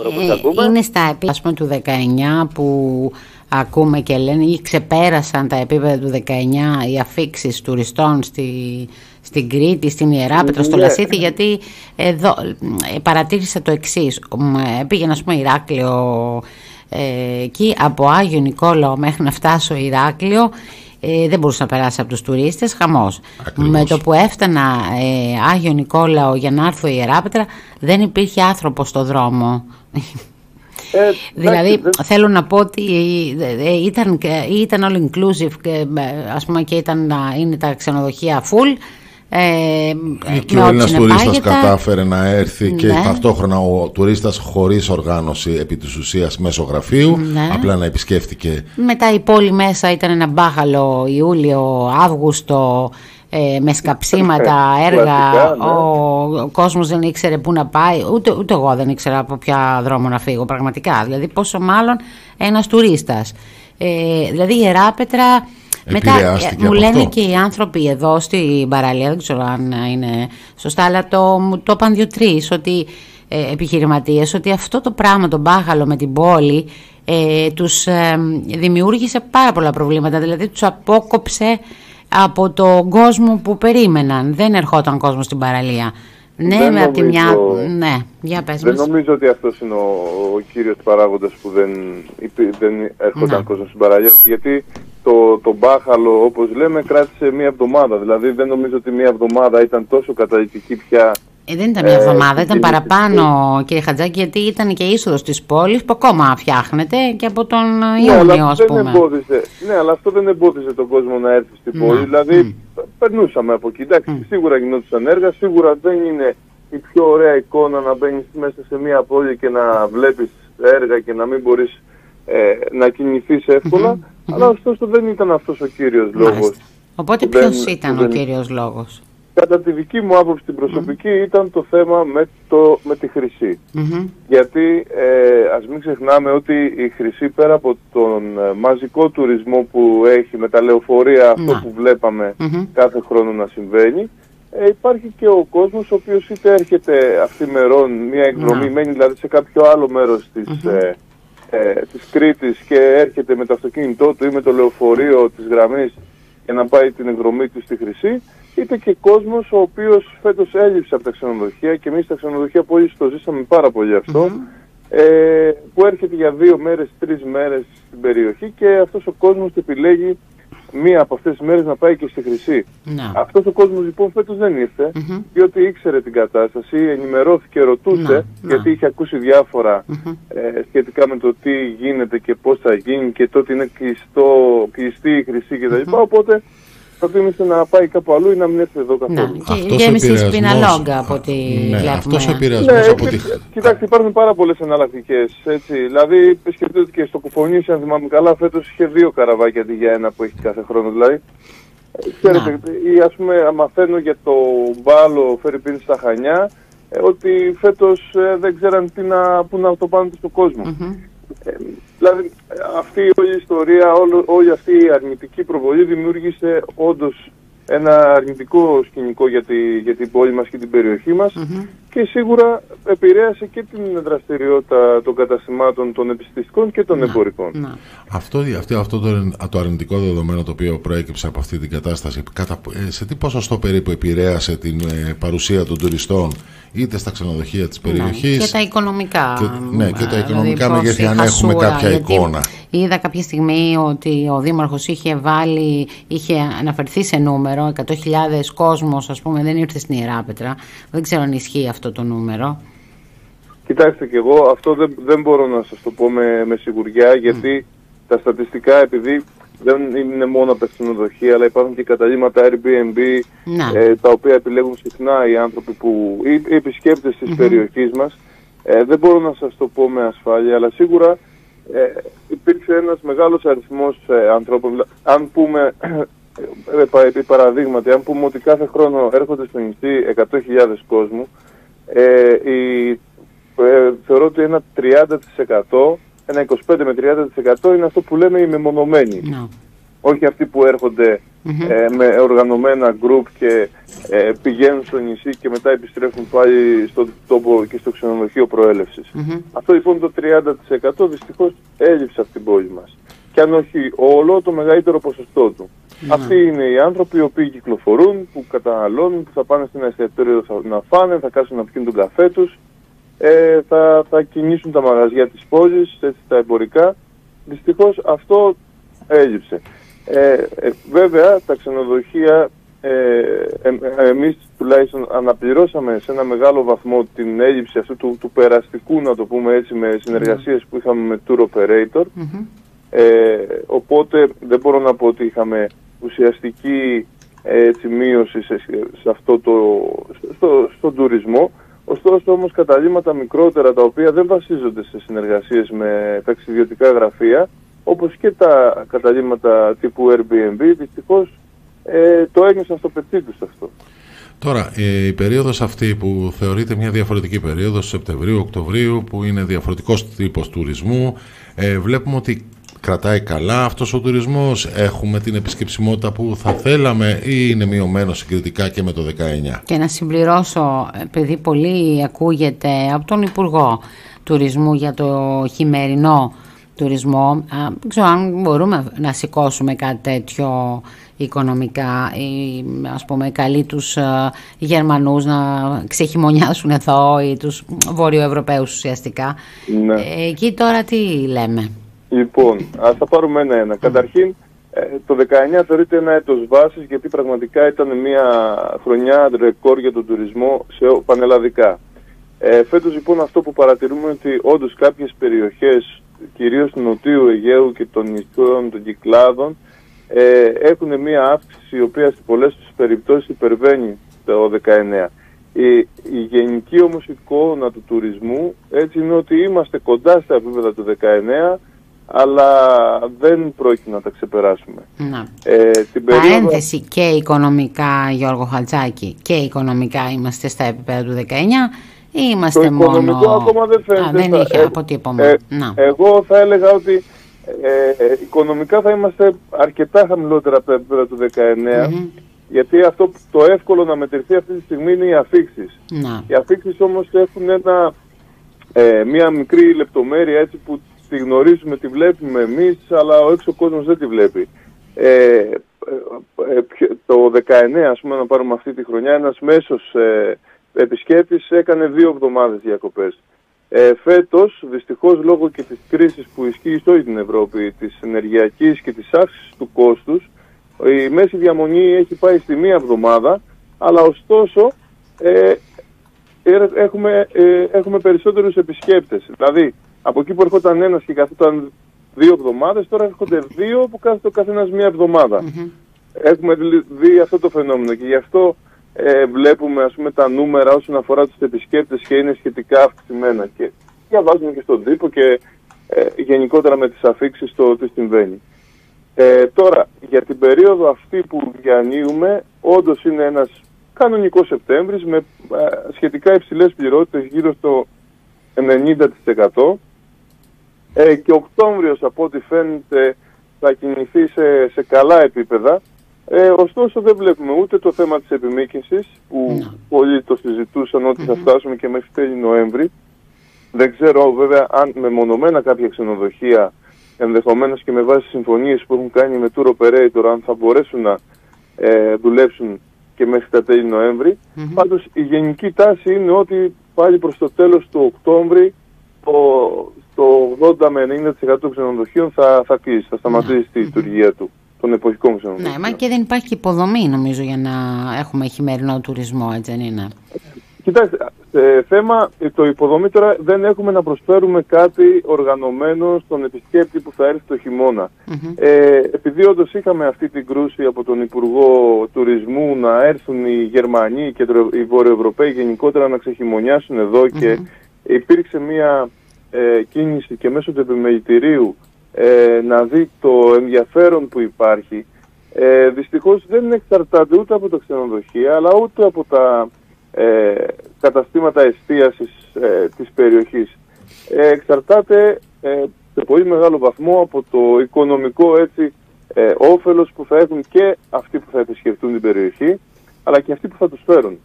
Ε, είναι στα επίπεδα του 19 που ακούμε και λένε ή ξεπέρασαν τα επίπεδα του 19 οι αφήξεις τουριστών στη, στην Κρήτη, στην Ιεράπετρο, στο ναι. Λασίθι γιατί εδώ ε, παρατήρησα το εξής πήγαινα ας πούμε Ηράκλειο ε, εκεί από Άγιο Νικόλαο μέχρι να φτάσω Ηράκλειο ε, δεν μπορούσα να περάσει από τους τουρίστες, χαμός. Με το που έφτανα ε, Άγιο Νικόλαο για να έρθω η Ιεράπετρα δεν υπήρχε άνθρωπο στο δρόμο. Ε, δηλαδή θέλω να πω ότι ε, ήταν, ήταν all inclusive και, ας πούμε και ήταν, είναι τα ξενοδοχεία full ε, και ο Έλληνας τουρίστας κατάφερε να έρθει και ναι. ταυτόχρονα ο τουρίστας χωρίς οργάνωση επί της ουσίας μέσω γραφείου ναι. απλά να επισκέφτηκε μετά η πόλη μέσα ήταν ένα μπάχαλο Ιούλιο, Αύγουστο ε, με σκαψίματα, έργα ναι. ο, ο κόσμος δεν ήξερε πού να πάει ούτε, ούτε εγώ δεν ήξερα από ποια δρόμο να φύγω πραγματικά δηλαδή πόσο μάλλον ένας τουρίστας ε, δηλαδή η Εράπετρα μετά ε, μου λένε και οι άνθρωποι εδώ στην παραλία, δεν ξέρω αν είναι σωστά, αλλά το, το είπαν δύο-τρει ότι ε, επιχειρηματίες ότι αυτό το πράγμα, το μπάχαλο με την πόλη, ε, τους ε, δημιούργησε πάρα πολλά προβλήματα. Δηλαδή τους απόκοψε από τον κόσμο που περίμεναν. Δεν ερχόταν κόσμος στην παραλία. Ναι, δεν με από τη μια. Ναι, για πες Δεν νομίζω ότι αυτός είναι ο, ο κύριος παράγοντας που δεν, δεν έρχονταν ναι. κόσμος στην παραλία. Γιατί το, το μπάχαλο, όπως λέμε, κράτησε μία εβδομάδα. Δηλαδή δεν νομίζω ότι μία εβδομάδα ήταν τόσο καταλητική πια. Ε, δεν ήταν μία ε, εβδομάδα, ήταν παραπάνω κύριε Χατζάκη, γιατί ήταν και είσοδος της πόλης που ακόμα φτιάχνεται και από τον ναι, Ιούνιο, ας πούμε. Εμπόδιζε, ναι, αλλά αυτό δεν εμπόδιζε τον κόσμο να έρθει στην πόλη. Δηλαδή mm. περνούσαμε από εκεί. Εντάξει, mm. σίγουρα γινόντουσαν έργα, σίγουρα δεν είναι η πιο ωραία εικόνα να μπαίνεις μέσα σε μία πόλη και να βλέπεις έργα και να μην μπορείς ε, να κινηθείς εύκολα. Αλλά ωστόσο δεν ήταν αυτός ο κύριος λόγος. Οπότε ποιος ήταν ο κύριος λόγος; Κατά τη δική μου άποψη την προσωπική ήταν το θέμα με, το, με τη χρυσή. Γιατί ε, ας μην ξεχνάμε ότι η χρυσή πέρα από τον ε, μαζικό τουρισμό που έχει με τα λεωφορεία αυτό που βλεπαμε κάθε χρόνο να συμβαίνει ε, υπάρχει και ο κόσμος ο οποίος είτε έρχεται αυθημερών μια εκδρομή, μένει δηλαδή σε κάποιο άλλο μέρος της, ε, ε, της Κρήτης και έρχεται με το αυτοκίνητό του ή με το λεωφορείο της γραμμής για να πάει την εκδρομή του στη Χρυσή, είτε και κόσμος ο οποίος φέτος έλειψε από τα ξενοδοχεία και εμείς τα ξενοδοχεία πολύ το ζήσαμε πάρα πολύ ε, που έρχεται για δύο μέρες, τρεις μέρες στην περιοχή και αυτός ο κόσμος επιλέγει μία από αυτές τις μέρες να πάει και στη Χρυσή. Ναι. Αυτός ο κόσμος λοιπόν φέτος δεν ήρθε, διότι ήξερε την κατάσταση, ενημερώθηκε, ρωτούσε, ναι, γιατί είχε ακούσει ε, σχετικά με το τι γίνεται και πώς θα γίνει και τότε είναι κλειστό, κλειστή η Χρυσή κτλ. Οπότε προτίμησε να πάει κάπου αλλού ή να μην έρθει εδώ καθόλου. Ναι. Και γέμισε σπιναλόγκα από ό,τι ναι, βλέπουμε. Αυτός ο επηρεασμός ναι, από τη... Κοιτάξτε, υπάρχουν πάρα πολλές εναλλακτικές. Έτσι. Δηλαδή, σκεφτείτε και στο κουφονίσι, αν θυμάμαι καλά, φέτος είχε δύο καραβάκια αντί για ένα που έχεις κάθε χρόνο. Δηλαδή, ξέρετε, ή ας πούμε, μαθαίνω για το μπάλο Φερρυπίν στα Χανιά, ε, ότι φέτος ε, δεν ξέραν τι να, πού να το πάνε στον κόσμο. Mm-hmm. Ε, δηλαδή αυτή η όλη ιστορία, όλο, όλη αυτή η αρνητική προβολή δημιούργησε όντως ένα αρνητικό σκηνικό για, τη, για την πόλη μας και την περιοχή μας και σίγουρα επηρέασε και την δραστηριότητα των καταστημάτων των επιστηστικών και των εμπορικών. Να. Αυτό, αυτό, αυτό το, το αρνητικό δεδομένο το οποίο προέκυψε από αυτή την κατάσταση, κατα, ε, σε τι ποσοστό περίπου επηρέασε την ε, παρουσία των τουριστών είτε στα ξενοδοχεία της περιοχής και τα οικονομικά και, ναι, και τα οικονομικά δηλαδή μεγέθη αν έχουμε κάποια εικόνα είδα κάποια στιγμή ότι ο Δήμαρχος είχε βάλει είχε αναφερθεί σε νούμερο 100.000 κόσμος ας πούμε δεν ήρθε στην Ιεράπετρα δεν ξέρω αν ισχύει αυτό το νούμερο Κοιτάξτε και εγώ αυτό δεν, δεν μπορώ να σας το πω με, με σιγουριά γιατί τα στατιστικά επειδή δεν είναι μόνο τα ξενοδοχεία, αλλά υπάρχουν και καταλήμματα Airbnb, ε, τα οποία επιλέγουν συχνά οι άνθρωποι που, οι, οι επισκέπτες της mm-hmm. περιοχής μας. Ε, δεν μπορώ να σας το πω με ασφάλεια, αλλά σίγουρα ε, υπήρξε ένας μεγάλος αριθμός ε, ανθρώπων. Αν πούμε, ε, επί παραδείγματι, αν πούμε ότι κάθε χρόνο έρχονται στο νησί 100.000 κόσμου, ε, η, ε, θεωρώ ότι ένα 30% ένα 25 με 30% είναι αυτό που λέμε οι μεμονωμένοι. όχι αυτοί που ερχονται ε, με οργανωμένα γκρουπ και ε, πηγαίνουν στο νησί και μετά επιστρέφουν πάλι στον τόπο και στο ξενοδοχείο Αυτό λοιπόν το 30% δυστυχώς έλειψε από την πόλη μας. Και αν όχι όλο, το μεγαλύτερο ποσοστό του. Αυτοί είναι οι άνθρωποι οι οποίοι κυκλοφορούν, που καταναλώνουν, που θα πάνε στην εστιατόριο να φάνε, θα κάτσουν να πιούν τον καφέ τους, ε, θα, θα κινήσουν τα μαγαζιά της πόλης, έτσι, τα εμπορικά. Δυστυχώς αυτό έλειψε. Ε, ε, βέβαια τα ξενοδοχεία, ε, ε, εμείς τουλάχιστον αναπληρώσαμε σε ένα μεγάλο βαθμό την έλλειψη αυτού του, του περαστικού, να το πούμε έτσι, με συνεργασίες που είχαμε με tour operator. Ε, οπότε δεν μπορώ να πω ότι είχαμε ουσιαστική έτσι, μείωση σε, σε αυτό το, στο, στον τουρισμό. Ωστόσο όμως καταλήμματα μικρότερα τα οποία δεν βασίζονται σε συνεργασίες με ταξιδιωτικά γραφεία όπως και τα καταλήμματα τύπου Airbnb δυστυχώς ε, το ένιωσαν στο πετσί τους αυτό. Τώρα, ε, η περίοδος αυτή που θεωρείται μια διαφορετική περίοδος Σεπτεμβρίου-Οκτωβρίου που είναι διαφορετικός τύπος τουρισμού ε, βλέπουμε ότι κρατάει καλά αυτός ο τουρισμός, έχουμε την επισκεψιμότητα που θα θέλαμε ή είναι μειωμένο συγκριτικά και με το 19. Και να συμπληρώσω, επειδή πολύ ακούγεται από τον Υπουργό Τουρισμού για το χειμερινό τουρισμό, δεν ξέρω αν μπορούμε να σηκώσουμε κάτι τέτοιο οικονομικά ή ας πούμε καλεί τους Γερμανούς να ξεχειμονιάσουν εδώ ή τους Βορειοευρωπαίους ουσιαστικά. Ναι. Ε, εκεί τώρα τι λέμε; Λοιπόν, ας θα πάρουμε ένα-ένα. Καταρχήν, ε, το 19 θεωρείται ένα έτος βάσης γιατί πραγματικά ήταν μια χρονιά ρεκόρ για τον τουρισμό σε πανελλαδικά. Ε, φέτος λοιπόν αυτό που παρατηρούμε ότι όντως κάποιες περιοχές, κυρίως του Νοτιού Αιγαίου και των νησιών των Κυκλάδων, ε, έχουν μια αύξηση η οποία σε πολλές τους περιπτώσεις υπερβαίνει το 19. Η, η γενική όμως εικόνα του τουρισμού έτσι είναι ότι είμαστε κοντά στα επίπεδα του 19 αλλά δεν πρόκειται να τα ξεπεράσουμε. Να. Ε, την περίοδο... Παρένθεση και οικονομικά, Γιώργο Χαλτσάκη, και οικονομικά είμαστε στα επίπεδα του 19 ή είμαστε το μόνο... ακόμα δεν φαίνεται. Α, δεν είχε ε, αποτύπωμα. Ε, να. Εγώ θα έλεγα ότι ε, οικονομικά θα είμαστε αρκετά χαμηλότερα από τα επίπεδα του 19 γιατί αυτό το εύκολο να μετρηθεί αυτή τη στιγμή είναι οι αφήξεις. Οι αφήξεις όμως έχουν ένα, ε, μία μικρή λεπτομέρεια έτσι που τη γνωρίζουμε, τη βλέπουμε εμείς, αλλά ο έξω κόσμος δεν τη βλέπει. Ε, ε, ε το 19, ας πούμε, να πάρουμε αυτή τη χρονιά, ένας μέσος ε, επισκέπτης έκανε δύο εβδομάδες διακοπές. Ε, φέτος, δυστυχώς, λόγω και της κρίσης που ισχύει στο όλη την Ευρώπη, της ενεργειακής και της αύξησης του κόστους, η μέση διαμονή έχει πάει στη μία εβδομάδα, αλλά ωστόσο ε, έχουμε, ε, έχουμε περισσότερους επισκέπτες. Δηλαδή, από εκεί που έρχονταν ένας και καθόταν δύο εβδομάδες, τώρα έρχονται δύο που κάθεται ο καθένας μία εβδομάδα. Έχουμε δει αυτό το φαινόμενο και γι' αυτό ε, βλέπουμε ας πούμε, τα νούμερα όσον αφορά τους επισκέπτες και είναι σχετικά αυξημένα. Και διαβάζουμε και στον τύπο και ε, γενικότερα με τις αφήξεις το τι συμβαίνει. Ε, τώρα, για την περίοδο αυτή που διανύουμε, όντως είναι ένας κανονικός Σεπτέμβρης με ε, σχετικά υψηλές πληρότητες γύρω στο 90%. Ε, και Οκτώβριος από ό,τι φαίνεται θα κινηθεί σε, σε καλά επίπεδα. Ε, ωστόσο δεν βλέπουμε ούτε το θέμα της επιμήκυνσης που ναι. πολλοί το συζητούσαν ότι θα φτάσουμε και μέχρι τέλη Νοέμβρη. Δεν ξέρω βέβαια αν με μονομένα κάποια ξενοδοχεία ενδεχομένως και με βάση συμφωνίες που έχουν κάνει με tour operator αν θα μπορέσουν να ε, δουλέψουν και μέχρι τα τέλη Νοέμβρη. Mm-hmm. Πάντως η γενική τάση είναι ότι πάλι προς το τέλος του Οκτώβρη το, το 80 με 90% των ξενοδοχείων θα, θα κλείσει, θα σταματήσει ναι. τη λειτουργία του των εποχικών ξενοδοχείων. Ναι, μα και δεν υπάρχει υποδομή νομίζω για να έχουμε χειμερινό τουρισμό, έτσι δεν είναι. Κοιτάξτε, σε θέμα το υποδομή τώρα δεν έχουμε να προσφέρουμε κάτι οργανωμένο στον επισκέπτη που θα έρθει το χειμώνα. Ε, επειδή όντως είχαμε αυτή την κρούση από τον Υπουργό Τουρισμού να έρθουν οι Γερμανοί και οι Βορειοευρωπαίοι γενικότερα να ξεχειμονιάσουν εδώ και υπήρξε μια ε, κίνηση και μέσω του επιμελητηρίου ε, να δει το ενδιαφέρον που υπάρχει, ε, δυστυχώς δεν εξαρτάται ούτε από τα ξενοδοχεία αλλά ούτε από τα ε, καταστήματα εστίασης ε, της περιοχής. Ε, εξαρτάται σε πολύ μεγάλο βαθμό από το οικονομικό έτσι, ε, όφελος που θα έχουν και αυτοί που θα επισκεφτούν την περιοχή, αλλά και αυτοί που θα τους φέρουν.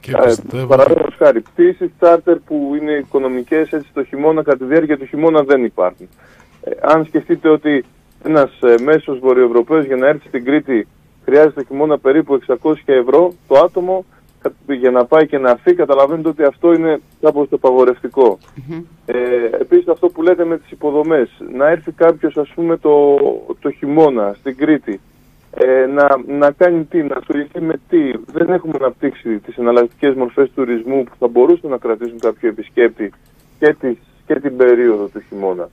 Και ε, πιστεύω... Παραδείγματος χάρη, πτήσεις τσάρτερ που είναι οικονομικές έτσι το χειμώνα, κατά τη διάρκεια του χειμώνα δεν υπάρχουν. Ε, αν σκεφτείτε ότι ένας ε, μέσος βορειοευρωπαίος για να έρθει στην Κρήτη χρειάζεται χειμώνα περίπου 600 ευρώ το άτομο για να πάει και να έρθει, καταλαβαίνετε ότι αυτό είναι κάπως το απαγορευτικό. Ε, επίσης αυτό που λέτε με τις υποδομές, να έρθει κάποιος ας πούμε το, το χειμώνα στην Κρήτη, ε, να, να κάνει τι, να ασχοληθεί με τι. Δεν έχουμε αναπτύξει τις εναλλακτικές μορφές τουρισμού που θα μπορούσαν να κρατήσουν κάποιο επισκέπτη και, τις, και την περίοδο του χειμώνα.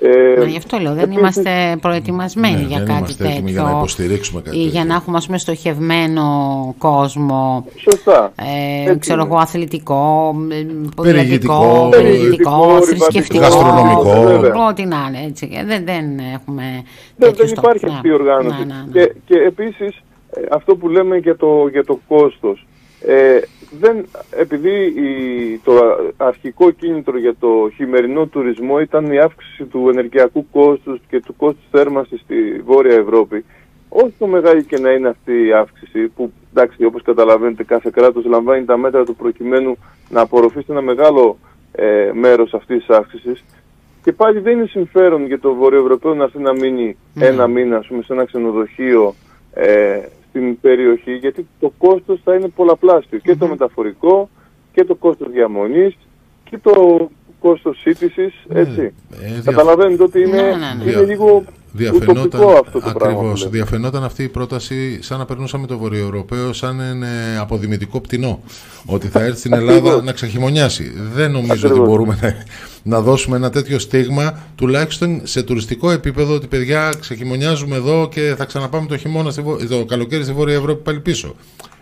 Ε, ναι, γι' αυτό λέω, δεν είμαστε προετοιμασμένοι ναι, για κάτι τέτοιο. Για να υποστηρίξουμε κάτι ή για να έχουμε ας πούμε, στοχευμένο κόσμο. Σωστά. Ε, ξέρω εγώ, αθλητικό, ποδηλατικό, περιηγητικό, θρησκευτικό. Γαστρονομικό. Ό,τι να είναι. Έτσι. Δεν, δεν έχουμε. Δεν, δεν υπάρχει αυτή η οργάνωση. Ναι, ναι, και, και επίσης ε, αυτό που λέμε για το, για το κόστος. Ε, δεν, επειδή η, το αρχικό κίνητρο για το χειμερινό τουρισμό ήταν η αύξηση του ενεργειακού κόστους και του κόστους θέρμανσης στη Βόρεια Ευρώπη, όσο το μεγάλη και να είναι αυτή η αύξηση, που εντάξει όπως καταλαβαίνετε κάθε κράτος λαμβάνει τα μέτρα του προκειμένου να απορροφήσει ένα μεγάλο ε, μέρος αυτής της αύξησης, και πάλι δεν είναι συμφέρον για το Βορειοευρωπαίο να έρθει να μείνει ναι. ένα μήνα ας πούμε, σε ένα ξενοδοχείο ε, στην περιοχή γιατί το κόστος θα είναι και το μεταφορικό και το κόστος διαμονής και το κόστος σύντησης, ναι, έτσι. Ε, Καταλαβαίνετε ότι είναι, ναι, ναι, είναι λίγο διαφαινόταν, αυτό το ακριβώς, διαφαινόταν αυτή η πρόταση σαν να περνούσαμε το Βορειοευρωπαίο σαν είναι αποδημητικό πτηνό. ότι θα έρθει στην Ελλάδα να ξεχειμονιάσει. Δεν νομίζω ότι μπορούμε να, να δώσουμε ένα τέτοιο στίγμα, τουλάχιστον σε τουριστικό επίπεδο, ότι παιδιά ξεχειμονιάζουμε εδώ και θα ξαναπάμε το χειμώνα, το καλοκαίρι στη Βόρεια Ευρώπη πάλι πίσω.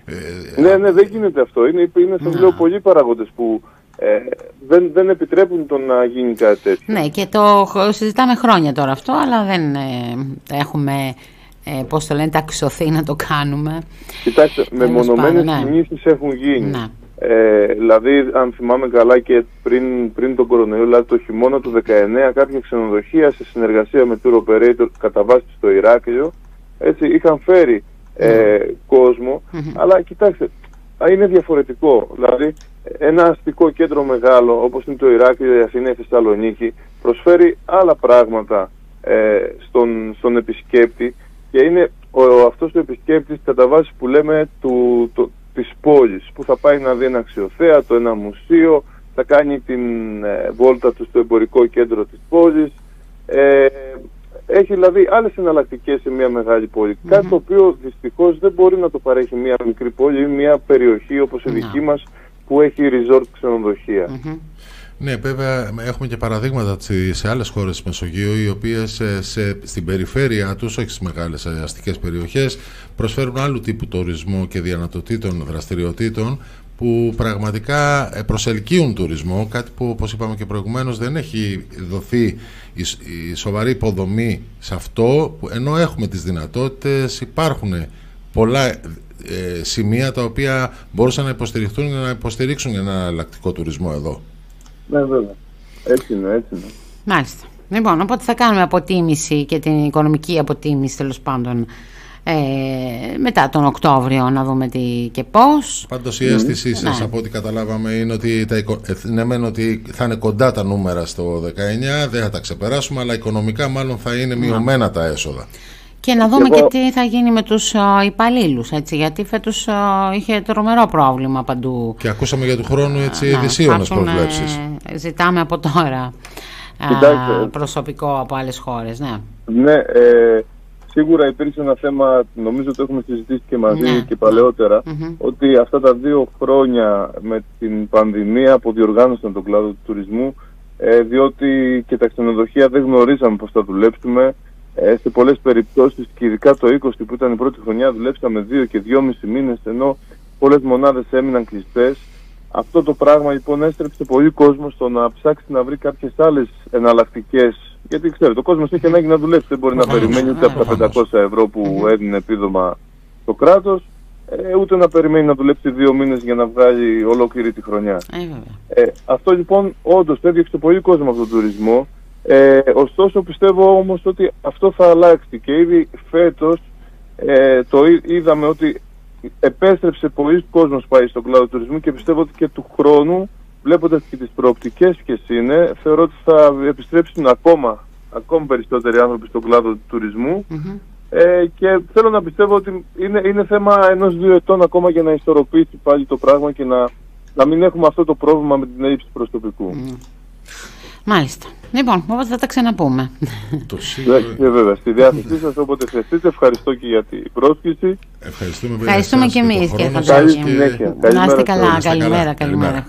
Ε, ναι, ναι, δεν γίνεται αυτό. Είναι, είναι σας λέω πολλοί παραγόντες που ε, δεν, δεν επιτρέπουν το να γίνει κάτι τέτοιο. Ναι, και το συζητάμε χρόνια τώρα αυτό, αλλά δεν ε, έχουμε, ε, πώς το λένε, ταξιωθεί να το κάνουμε. Κοιτάξτε, μεμονωμένες ναι. κινήσεις έχουν γίνει. Ναι. Ε, δηλαδή, αν θυμάμαι καλά και πριν, πριν τον κορονοϊό, δηλαδή το χειμώνα του 19, κάποια ξενοδοχεία σε συνεργασία με tour operator κατά βάση στο Ηράκλειο, έτσι, είχαν φέρει ε, ναι. κόσμο, αλλά κοιτάξτε, είναι διαφορετικό. Δηλαδή, ένα αστικό κέντρο μεγάλο, όπως είναι το Ηράκλειο, η Αθήνα, η Θεσσαλονίκη, προσφέρει άλλα πράγματα ε, στον, στον επισκέπτη. Και είναι ο, αυτός ο επισκέπτης κατά βάση που λέμε του, το, της πόλης, που θα πάει να δει ένα αξιοθέατο, ένα μουσείο, θα κάνει την ε, βόλτα του στο εμπορικό κέντρο της πόλης, ε, έχει δηλαδή άλλες εναλλακτικές σε μια μεγάλη Κάτι το οποίο δυστυχώς δεν μπορεί να το παρέχει μια μικρή πόλη ή μια περιοχή όπως η δική μας που έχει resort ξενοδοχεία. Ναι, βέβαια έχουμε και παραδείγματα σε άλλες χώρες της Μεσογείου οι οποίες ε, σε, στην περιφέρεια τους, όχι στις μεγάλες αστικές περιοχές, προσφέρουν άλλου τύπου τουρισμό και διανατοτήτων δραστηριοτήτων που πραγματικά ε, προσελκύουν τουρισμό, κάτι που όπως είπαμε και προηγουμένως δεν έχει δοθεί η, σοβαρή υποδομή σε αυτό, ενώ έχουμε τις δυνατότητες, υπάρχουν πολλά ε, σημεία τα οποία μπορούσαν να υποστηριχθούν και να υποστηρίξουν ένα εναλλακτικό τουρισμό εδώ. Ναι, βέβαια. Έτσι είναι, έτσι είναι. Μάλιστα. Λοιπόν, οπότε θα κάνουμε αποτίμηση και την οικονομική αποτίμηση τέλος πάντων ε, μετά τον Οκτώβριο να δούμε τι και πώς. Πάντως η αίσθησή mm. σας ναι. από ό,τι καταλάβαμε είναι ότι, τα, ναι, ότι θα είναι κοντά τα νούμερα στο 19, δεν θα τα ξεπεράσουμε, αλλά οικονομικά μάλλον θα είναι μειωμένα τα έσοδα. Και να δούμε και, τι θα γίνει με τους uh, υπαλλήλους, έτσι, γιατί φέτος uh, είχε τρομερό πρόβλημα παντού. Και ακούσαμε για του χρόνου έτσι uh, δυσίωνες προβλέψεις. ζητάμε από τώρα προσωπικό από άλλες χώρες, ναι. Ναι, ε, Σίγουρα υπήρξε ένα θέμα, νομίζω το έχουμε συζητήσει και μαζί ναι. και παλαιότερα, ότι αυτά τα δύο χρόνια με την πανδημία αποδιοργάνωσαν τον κλάδο του τουρισμού, ε, διότι και τα ξενοδοχεία δεν γνωρίζαμε πώς θα δουλέψουμε. Ε, σε πολλές περιπτώσεις και ειδικά το 20 που ήταν η πρώτη χρονιά δουλέψαμε δύο και δυόμισι μήνες ενώ πολλές μονάδες έμειναν κλειστές. Αυτό το πράγμα λοιπόν έστρεψε πολύ κόσμο στο να ψάξει να βρει κάποιες άλλες εναλλακτικές γιατί ξέρετε, ο κόσμος έχει ανάγκη να δουλέψει. Δεν μπορεί να περιμένει ούτε από τα 500 ευρώ που έδινε επίδομα το κράτος, ε, ούτε να περιμένει να δουλέψει δύο μήνες για να βγάλει ολόκληρη τη χρονιά. Ε, ε αυτό λοιπόν όντως έδιωξε πολύ κόσμο από τον τουρισμό. Ε, ωστόσο πιστεύω όμως ότι αυτό θα αλλάξει και ήδη φέτος ε, το είδαμε ότι επέστρεψε πολλοί κόσμος πάει στον κλάδο τουρισμού και πιστεύω ότι και του χρόνου βλέποντας και τις προοπτικές ποιες είναι θεωρώ ότι θα επιστρέψουν ακόμα, ακόμα περισσότεροι άνθρωποι στον κλάδο του τουρισμου ε, και θέλω να πιστεύω ότι είναι, είναι θέμα ενός-δύο ετών ακόμα για να ισορροπήσει πάλι το πράγμα και να, να μην έχουμε αυτό το πρόβλημα με την έλλειψη προσωπικού. Μάλιστα. Λοιπόν, οπότε θα τα ξαναπούμε. Το σίγουρο... Ναι, βέβαια, στη διάθεσή σας όποτε χρειαστείτε. Ευχαριστώ και για την πρόσκληση. Ευχαριστούμε, Ευχαριστούμε και εμείς, κύριε Καλή συνέχεια. Να είστε καλά. Καλημέρα. Καλημέρα.